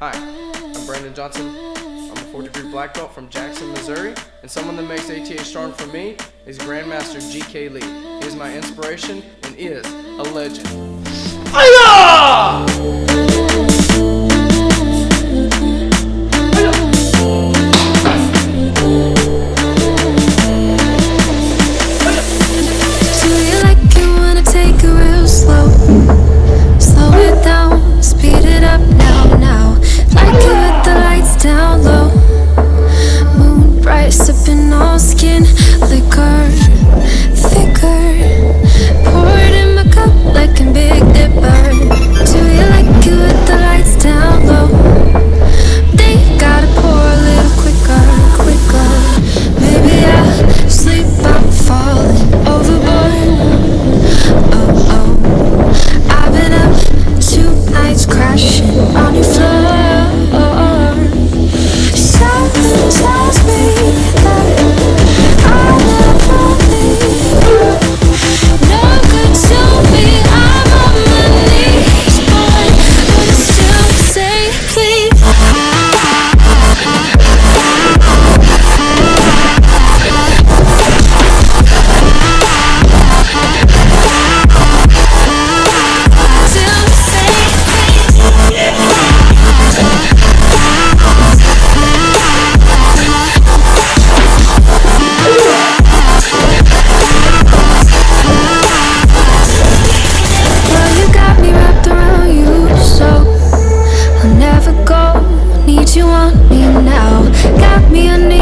Hi, I'm Brandon Johnson. I'm a fourth degree black belt from Jackson, Missouri, and someone that makes ATA strong for me is Grandmaster GK Lee. He is my inspiration and is a legend. Me and